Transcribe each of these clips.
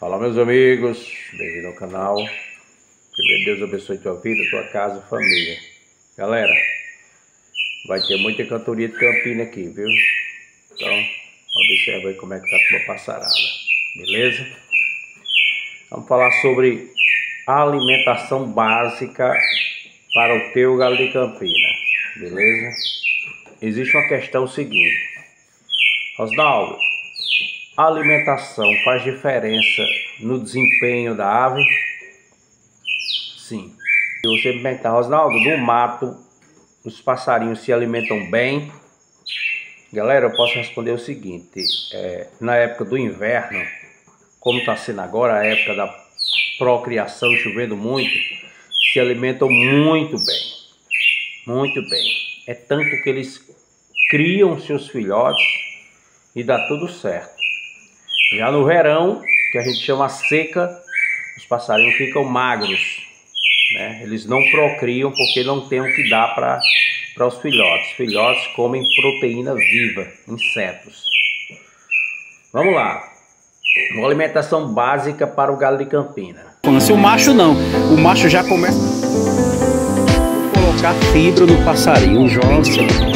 Fala meus amigos, bem-vindo ao canal. Que Deus abençoe tua vida, tua casa, família. Galera, vai ter muita cantoria de Campina aqui, viu? Então, observa aí como é que tá a tua passarada, beleza? Vamos falar sobre alimentação básica para o teu galo de Campina, beleza? Existe uma questão seguinte. Osnaldo, a alimentação faz diferença no desempenho da ave? Sim. Se você perguntar, Osnaldo, no mato os passarinhos se alimentam bem? Galera, eu posso responder o seguinte: é, na época do inverno, como está sendo agora, a época da procriação, chovendo muito, se alimentam muito bem. Muito bem. É tanto que eles criam seus filhotes e dá tudo certo. Já no verão, que a gente chama seca, os passarinhos ficam magros. Né? Eles não procriam porque não tem o que dar para os filhotes. Filhotes comem proteína viva, insetos. Vamos lá. Uma alimentação básica para o galo de Campina. Se o macho não, o macho já começa a colocar fibra no passarinho, joga.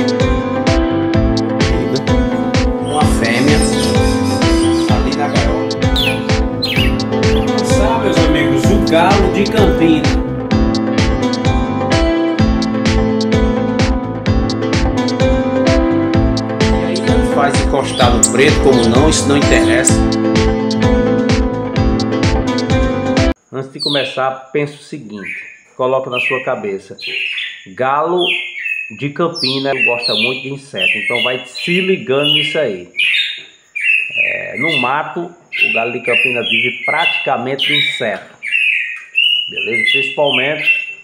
De Campina. E aí tanto faz encostar no preto como não, isso não interessa. Antes de começar, pense o seguinte, coloca na sua cabeça. Galo de Campina gosta muito de inseto, então vai se ligando nisso aí. É, no mato, o galo de Campina vive praticamente de inseto beleza? Principalmente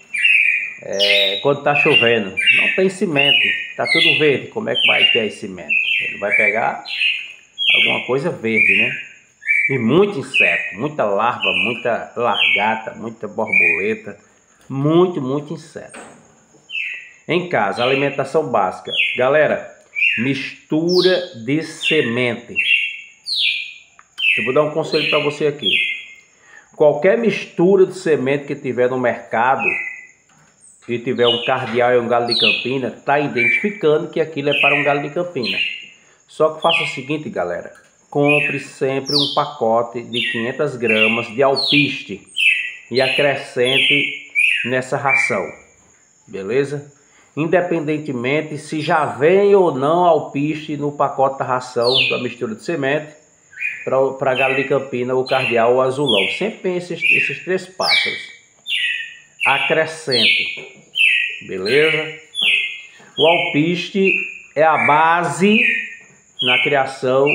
é, quando está chovendo. Não tem cimento, está tudo verde. Como é que vai ter esse cimento? Ele vai pegar alguma coisa verde, né? E muito inseto, muita larva, muita largata, muita borboleta, muito, muito inseto. Em casa, alimentação básica. Galera, mistura de semente. Eu vou dar um conselho para você aqui. Qualquer mistura de semente que tiver no mercado, se tiver um cardeal e um galo de campina, está identificando que aquilo é para um galo de campina. Só que faça o seguinte, galera. Compre sempre um pacote de 500 gramas de alpiste e acrescente nessa ração. Beleza? Independentemente se já vem ou não alpiste no pacote da ração da mistura de semente, para galo de campina, o cardeal o azulão. Sempre tem esses, esses três pássaros. Acrescente. Beleza? O alpiste é a base na criação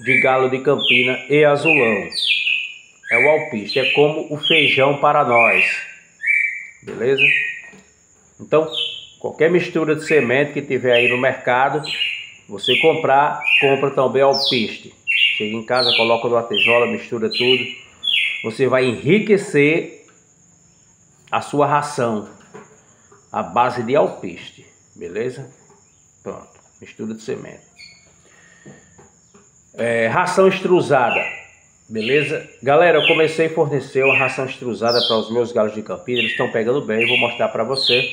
de galo de campina e azulão. É o alpiste, é como o feijão para nós. Beleza? Então, qualquer mistura de semente que tiver aí no mercado, você comprar, compra também alpiste. Chega em casa, coloca numa tijola, mistura tudo. Você vai enriquecer a sua ração à base de alpiste, beleza? Pronto, mistura de semente. É, ração extrusada, beleza? Galera, eu comecei a fornecer uma ração extrusada para os meus galos de campina, eles estão pegando bem, vou mostrar para você.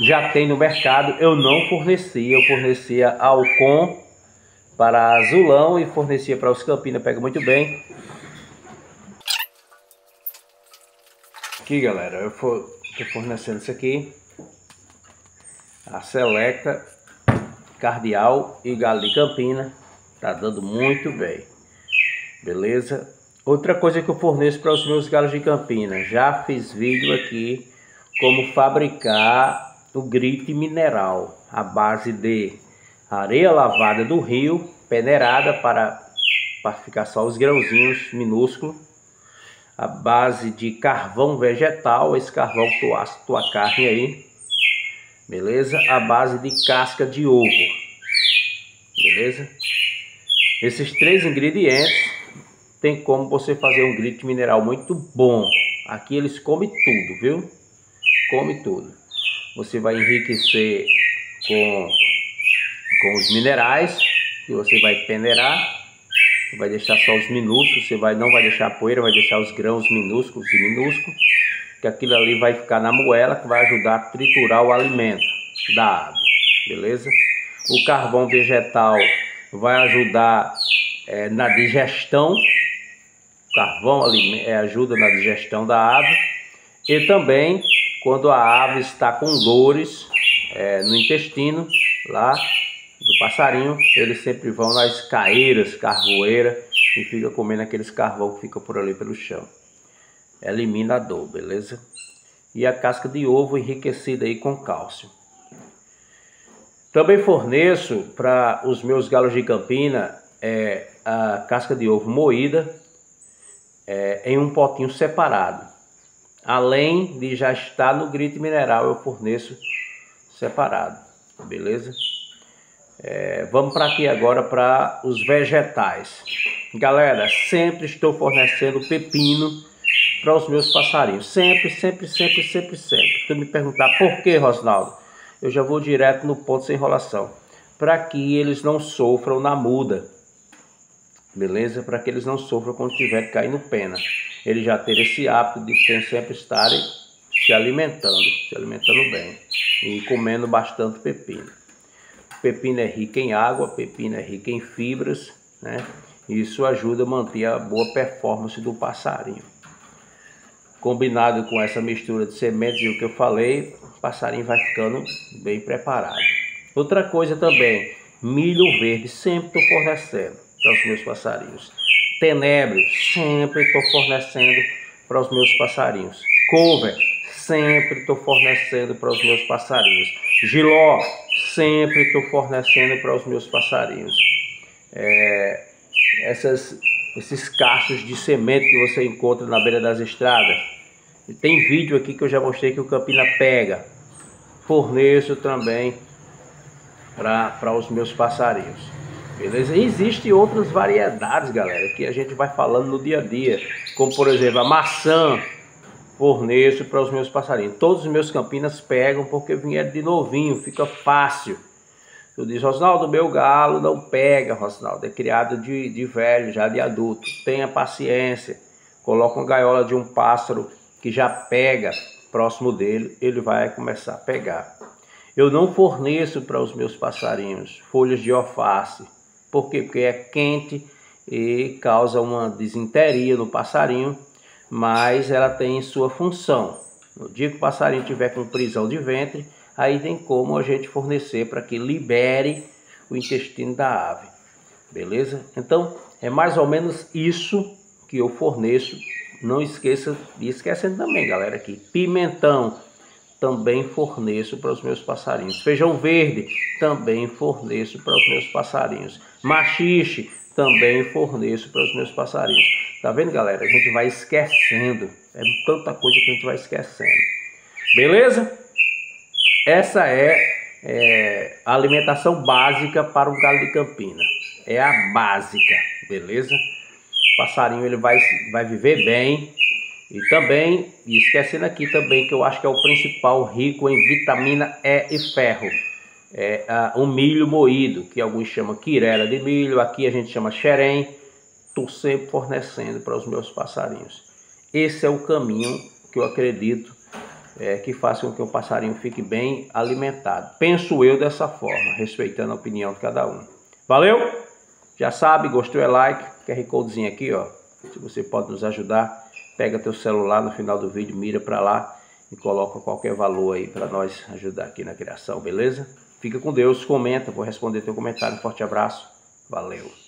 Já tem no mercado, eu não fornecia, eu fornecia Alcon para Azulão e fornecia para os Campina, pega muito bem. Aqui galera, eu estou fornecendo isso aqui. A Selecta, Cardial e Galo de Campina. Tá dando muito bem. Beleza? Outra coisa que eu forneço para os meus galos de Campina. Já fiz vídeo aqui como fabricar o grite mineral. A base de areia lavada do rio, peneirada para, para ficar só os grãozinhos minúsculos, a base de carvão vegetal, esse carvão que tu assa tua carne aí, beleza? A base de casca de ovo, beleza? Esses três ingredientes tem como você fazer um grito mineral muito bom. Aqui eles comem tudo, viu? Come tudo. Você vai enriquecer com com os minerais que você vai peneirar vai deixar só os minúsculos, você vai, não vai deixar a poeira, vai deixar os grãos minúsculos e minúsculos, que aquilo ali vai ficar na moela, que vai ajudar a triturar o alimento da ave, beleza? O carvão vegetal vai ajudar é, na digestão, o carvão é, ajuda na digestão da ave, e também quando a ave está com dores é, no intestino, lá do passarinho, eles sempre vão nas caeiras, carvoeira e fica comendo aqueles carvão que fica por ali pelo chão. Elimina a dor, beleza? E a casca de ovo enriquecida aí com cálcio. Também forneço para os meus galos de campina é, a casca de ovo moída é, em um potinho separado. Além de já estar no grito mineral, eu forneço separado, beleza? É, vamos para aqui agora para os vegetais. Galera, sempre estou fornecendo pepino para os meus passarinhos. Sempre, sempre, sempre, sempre, sempre. Tu me perguntar por que, Rosnaldo? Eu já vou direto no ponto sem enrolação. Para que eles não sofram na muda. Beleza? Para que eles não sofram quando tiver caindo pena. Eles já terem esse hábito de sempre estarem se alimentando, se alimentando bem e comendo bastante pepino. Pepino é rico em água, pepino é rico em fibras, né? Isso ajuda a manter a boa performance do passarinho. Combinado com essa mistura de sementes e o que eu falei, o passarinho vai ficando bem preparado. Outra coisa também, milho verde, sempre estou fornecendo para os meus passarinhos. Tenebro, sempre estou fornecendo para os meus passarinhos. Cover, sempre estou fornecendo para os meus passarinhos. Giló, sempre estou fornecendo para os meus passarinhos. É, essas, esses cachos de semente que você encontra na beira das estradas. E tem vídeo aqui que eu já mostrei que o Campina pega. Forneço também para os meus passarinhos. Beleza? Existem outras variedades, galera, que a gente vai falando no dia a dia. Como, por exemplo, a maçã forneço para os meus passarinhos. Todos os meus campinas pegam porque vieram de novinho, fica fácil. Tu diz, Rosnaldo, meu galo não pega, Rosnaldo, é criado de, de velho, já de adulto. Tenha paciência, coloca uma gaiola de um pássaro que já pega próximo dele, ele vai começar a pegar. Eu não forneço para os meus passarinhos folhas de alface. Por quê? Porque é quente e causa uma desinteria no passarinho mas ela tem sua função. No dia que o passarinho tiver com prisão de ventre, aí tem como a gente fornecer para que libere o intestino da ave. Beleza? Então, é mais ou menos isso que eu forneço. Não esqueça, e esquecendo também, galera, aqui, pimentão também forneço para os meus passarinhos. Feijão verde também forneço para os meus passarinhos. Machixe também forneço para os meus passarinhos. Tá vendo, galera? A gente vai esquecendo. É tanta coisa que a gente vai esquecendo. Beleza? Essa é, é a alimentação básica para um galo de campina. É a básica, beleza? O passarinho ele vai, vai viver bem. E também, esquecendo aqui também que eu acho que é o principal rico em vitamina E e ferro. É o milho moído, que alguns chamam quirela de milho, aqui a gente chama xerém estou sempre fornecendo para os meus passarinhos. Esse é o caminho que eu acredito é, que faça com que o passarinho fique bem alimentado. Penso eu dessa forma, respeitando a opinião de cada um. Valeu? Já sabe, gostou é like, QR Codezinho aqui, ó. Se você pode nos ajudar, pega teu celular no final do vídeo, mira para lá e coloca qualquer valor aí para nós ajudar aqui na criação, beleza? Fica com Deus, comenta, vou responder teu comentário. Forte abraço, valeu!